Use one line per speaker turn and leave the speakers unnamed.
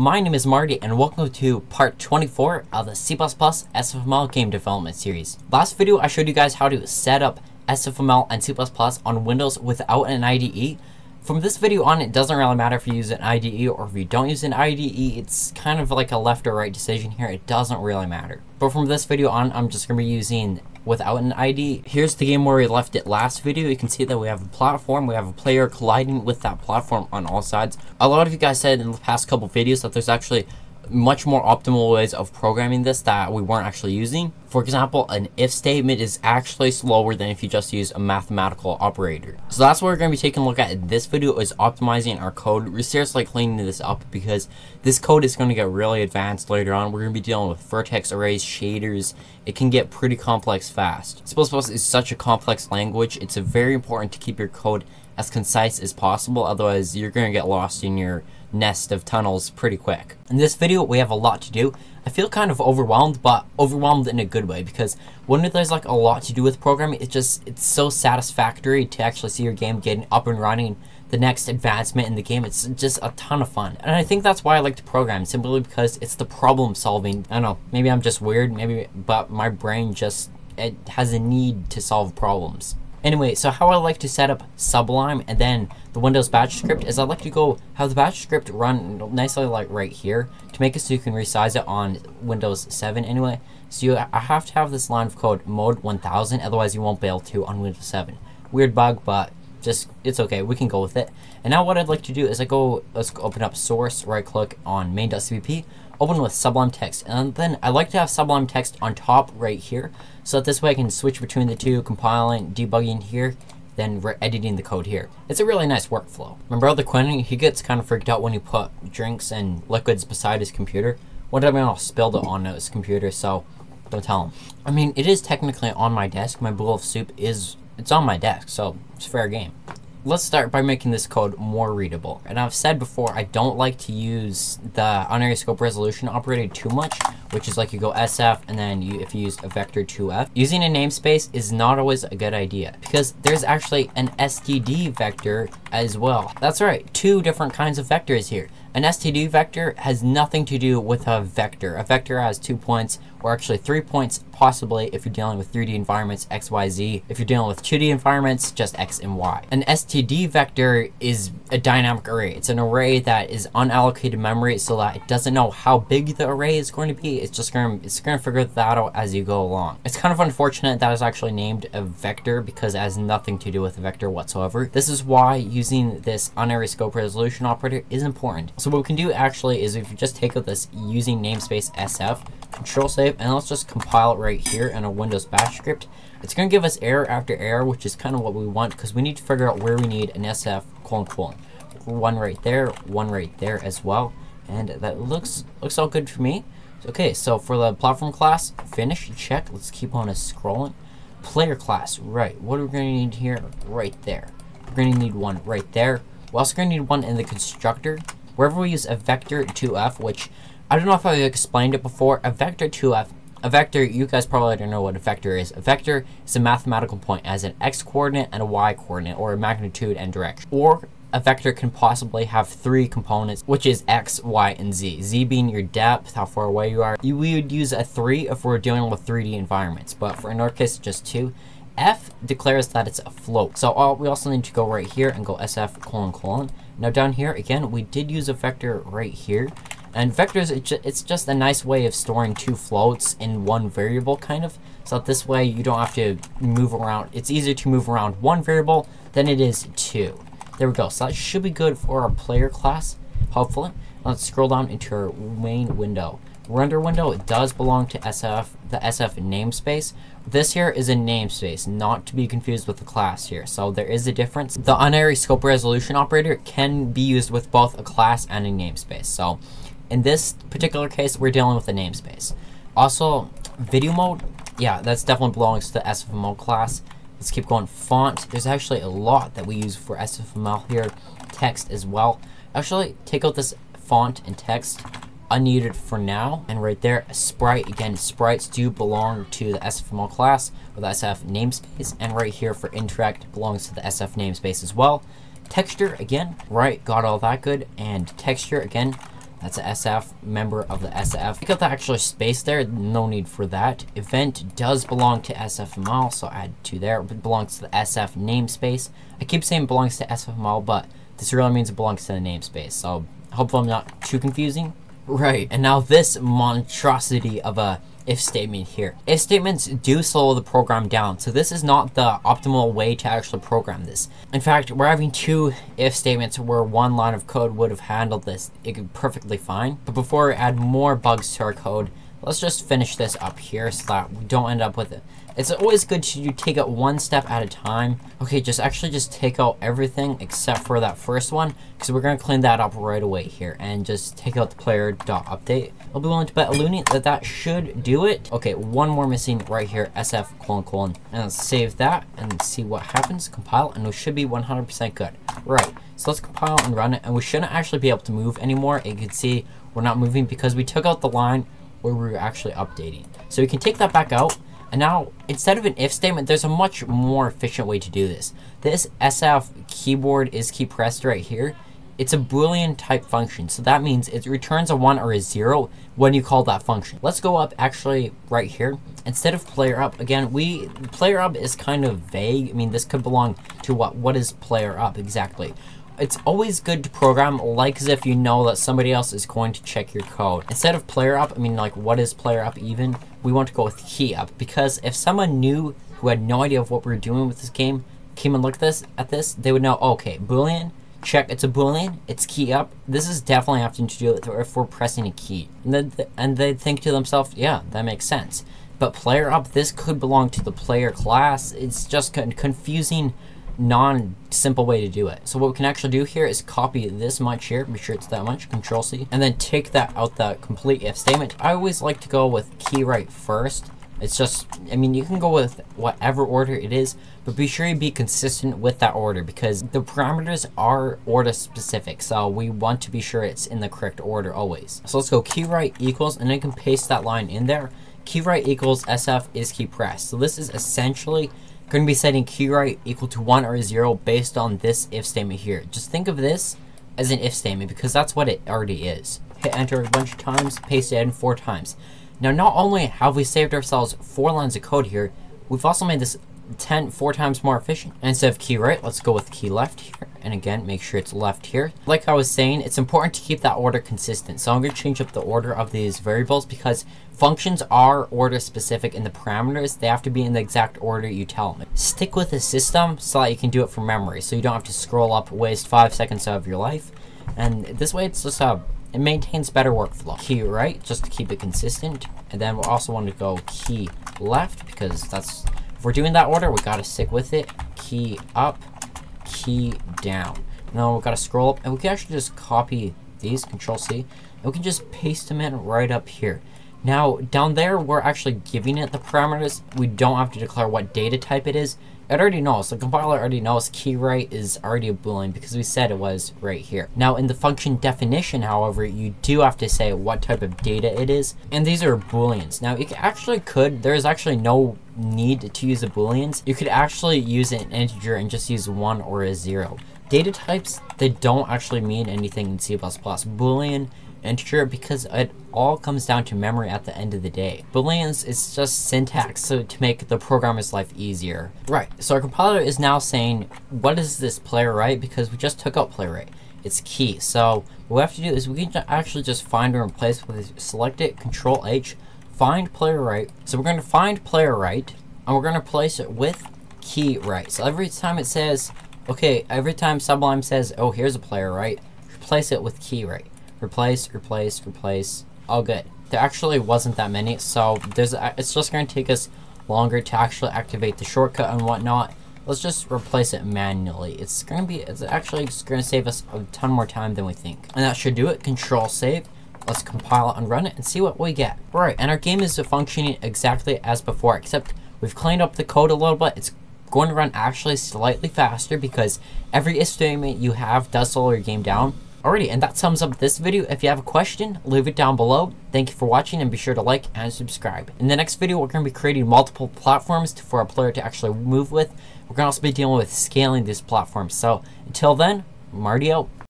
my name is Marty and welcome to part 24 of the C++ SFML game development series. Last video I showed you guys how to set up SFML and C++ on Windows without an IDE. From this video on, it doesn't really matter if you use an IDE or if you don't use an IDE. It's kind of like a left or right decision here. It doesn't really matter. But from this video on, I'm just going to be using without an IDE. Here's the game where we left it last video. You can see that we have a platform. We have a player colliding with that platform on all sides. A lot of you guys said in the past couple videos that there's actually much more optimal ways of programming this that we weren't actually using. For example, an if statement is actually slower than if you just use a mathematical operator. So that's what we're going to be taking a look at in this video is optimizing our code. We're seriously cleaning this up because this code is going to get really advanced later on. We're going to be dealing with vertex arrays, shaders. It can get pretty complex fast. C++ is such a complex language. It's very important to keep your code as concise as possible. Otherwise, you're to get lost in your nest of tunnels pretty quick. In this video, we have a lot to do. I feel kind of overwhelmed, but overwhelmed in a good way because when there's like a lot to do with programming, it's just, it's so satisfactory to actually see your game getting up and running the next advancement in the game. It's just a ton of fun. And I think that's why I like to program, simply because it's the problem solving. I don't know, maybe I'm just weird, maybe, but my brain just, it has a need to solve problems. Anyway, so how I like to set up Sublime and then the Windows batch script is I like to go have the batch script run nicely like right here to make it so you can resize it on Windows 7 anyway. So you I have to have this line of code mode 1000 otherwise you won't be able to on Windows 7. Weird bug but just it's okay we can go with it. And now what I'd like to do is I go let's open up source right click on main.cpp open with Sublime Text. And then I like to have Sublime Text on top right here, so that this way I can switch between the two, compiling, debugging here, then we're editing the code here. It's a really nice workflow. My brother Quentin, he gets kind of freaked out when you put drinks and liquids beside his computer. One time I spilled it on his computer, so don't tell him. I mean, it is technically on my desk. My bowl of soup is, it's on my desk, so it's fair game let's start by making this code more readable. And I've said before, I don't like to use the unary scope resolution operator too much, which is like you go SF and then you, if you use a vector 2F. Using a namespace is not always a good idea because there's actually an STD vector as well. That's right, two different kinds of vectors here. An STD vector has nothing to do with a vector. A vector has two points, or actually three points, possibly if you're dealing with 3D environments, X, Y, Z. If you're dealing with 2D environments, just X and Y. An STD vector is a dynamic array. It's an array that is unallocated memory so that it doesn't know how big the array is going to be. It's just to, it's to figure that out as you go along. It's kind of unfortunate that it's actually named a vector because it has nothing to do with a vector whatsoever. This is why using this unary scope resolution operator is important. So what we can do actually is if you just take out this using namespace SF, control save, and let's just compile it right here in a Windows batch script. It's to give us error after error, which is kind of what we want because we need to figure out where we need an SF colon colon. One right there, one right there as well. And that looks looks all good for me. Okay, so for the platform class, finish, check. Let's keep on scrolling. Player class, right. What are we going to need here? Right there. We're going to need one right there. We're also going to need one in the constructor wherever we use a vector 2f, which I don't know if I've explained it before, a vector 2f, a vector, you guys probably don't know what a vector is. A vector is a mathematical point as an x coordinate and a y coordinate, or a magnitude and direction. Or a vector can possibly have three components, which is x, y, and z. z being your depth, how far away you are. You, we would use a 3 if we're dealing with 3D environments, but for in our case, just 2. F declares that it's a float. So uh, we also need to go right here and go SF colon colon. Now down here, again, we did use a vector right here. And vectors, it's just a nice way of storing two floats in one variable, kind of. So this way you don't have to move around. It's easier to move around one variable than it is two. There we go. So that should be good for our player class, hopefully. Let's scroll down into our main window. Render window it does belong to SF, the SF namespace. This here is a namespace, not to be confused with the class here. So there is a difference. The unary scope resolution operator can be used with both a class and a namespace. So in this particular case, we're dealing with a namespace. Also, video mode, yeah, that's definitely belongs to the SFML class. Let's keep going. Font, there's actually a lot that we use for SFML here. Text as well. Actually, take out this font and text unneeded for now. And right there, a sprite. Again, sprites do belong to the SFML class with SF namespace. And right here for interact belongs to the SF namespace as well. Texture, again, right, got all that good. And texture, again, That's a SF member of the SF. Pick up the actual space there. No need for that. Event does belong to SFML, so add two there. It belongs to the SF namespace. I keep saying belongs to SFML, but this really means it belongs to the namespace. So hopefully I'm not too confusing. Right, and now this monstrosity of a if statement here. If statements do slow the program down, so this is not the optimal way to actually program this. In fact, we're having two if statements where one line of code would have handled this it could perfectly fine. But before we add more bugs to our code, let's just finish this up here so that we don't end up with it. It's always good to take it one step at a time. Okay, just actually just take out everything except for that first one because we're going to clean that up right away here and just take out the player dot update. I'll be willing to bet Looney that that should do it. Okay, one more missing right here, SF colon colon. And let's save that and see what happens. Compile and we should be 100% good. Right, so let's compile and run it and we shouldn't actually be able to move anymore. You can see we're not moving because we took out the line where we were actually updating. So we can take that back out and now, instead of an if statement, there's a much more efficient way to do this. This SF keyboard is key pressed right here. It's a boolean type function, so that means it returns a 1 or a 0 when you call that function. Let's go up actually right here. Instead of player up, again, we player up is kind of vague. I mean, this could belong to what what is player up exactly it's always good to program like as if you know that somebody else is going to check your code. Instead of player up, I mean like what is player up even, we want to go with key up because if someone new who had no idea of what we were doing with this game came and looked at this, at this, they would know, okay, boolean, check, it's a boolean, it's key up. This is definitely having to do with if we're pressing a key. And then and they think to themselves, yeah, that makes sense. But player up, this could belong to the player class. It's just confusing non-simple way to do it. So what we can actually do here is copy this much here, be sure it's that much, control C, and then take that out the complete if statement. I always like to go with key right first. It's just, I mean, you can go with whatever order it is, but be sure you be consistent with that order because the parameters are order specific. So we want to be sure it's in the correct order always. So let's go key right equals, and you can paste that line in there. Key right equals SF is key press. So this is essentially going to be setting key right equal to 1 or 0 based on this if statement here. Just think of this as an if statement because that's what it already is. Hit enter a bunch of times, paste it in four times. Now not only have we saved ourselves four lines of code here, we've also made this 10 four times more efficient. Instead of key right, let's go with key left here. And again, make sure it's left here. Like I was saying, it's important to keep that order consistent. So I'm going to change up the order of these variables because functions are order specific in the parameters. They have to be in the exact order you tell them. Stick with the system so that you can do it from memory. So you don't have to scroll up, waste five seconds of your life. And this way it's just a it maintains better workflow. Key right, just to keep it consistent. And then we'll also want to go key left because that's if we're doing that order, we gotta stick with it. Key up, key down. Now we gotta scroll up, and we can actually just copy these, Control C, and we can just paste them in right up here. Now, down there, we're actually giving it the parameters. We don't have to declare what data type it is. It already knows. The compiler already knows key right is already a boolean because we said it was right here. Now, in the function definition, however, you do have to say what type of data it is. And these are booleans. Now, you actually could, there's actually no need to use the booleans. You could actually use an integer and just use one or a zero. Data types, they don't actually mean anything in C++. Boolean integer because it all comes down to memory at the end of the day. Booleans is just syntax so to make the programmer's life easier. Right, so our compiler is now saying, what is this player right? Because we just took out player right. It's key. So what we have to do is we can actually just find and replace with select it, control H, find player right. So we're going to find player right and we're going to place it with key right. So every time it says, okay, every time Sublime says, oh, here's a player right, replace it with key right replace, replace, replace, all good. There actually wasn't that many, so there's uh, it's just going to take us longer to actually activate the shortcut and whatnot. Let's just replace it manually. It's going to be, it's actually going to save us a ton more time than we think. And that should do it. Control save. Let's compile it and run it and see what we get. Right, and our game is functioning exactly as before, except we've cleaned up the code a little bit. It's going to run actually slightly faster because every statement you have does slow your game down. Alrighty, and that sums up this video. If you have a question, leave it down below. Thank you for watching and be sure to like and subscribe. In the next video, we're going to be creating multiple platforms for our player to actually move with. We're going to also be dealing with scaling these platforms. So until then, Marty out.